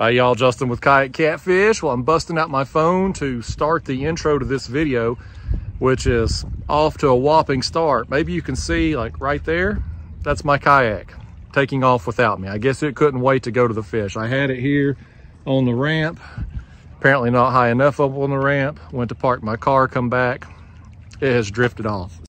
Hi y'all, Justin with Kayak Catfish. Well, I'm busting out my phone to start the intro to this video, which is off to a whopping start. Maybe you can see like right there, that's my kayak taking off without me. I guess it couldn't wait to go to the fish. I had it here on the ramp, apparently not high enough up on the ramp. Went to park my car, come back. It has drifted off.